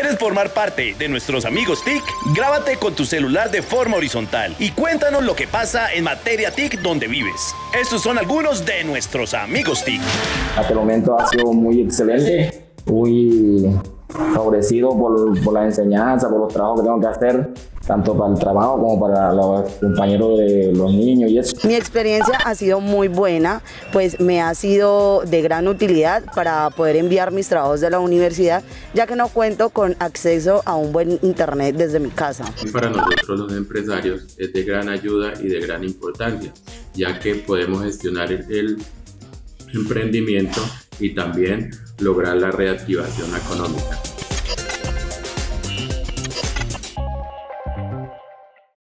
¿Quieres formar parte de nuestros amigos TIC? Grábate con tu celular de forma horizontal y cuéntanos lo que pasa en materia TIC donde vives. Estos son algunos de nuestros amigos TIC. Hasta el momento ha sido muy excelente, muy favorecido por, por la enseñanza, por los trabajos que tengo que hacer tanto para el trabajo como para los compañeros de los niños y eso. Mi experiencia ha sido muy buena, pues me ha sido de gran utilidad para poder enviar mis trabajos de la universidad, ya que no cuento con acceso a un buen internet desde mi casa. Para nosotros los empresarios es de gran ayuda y de gran importancia, ya que podemos gestionar el emprendimiento y también lograr la reactivación económica.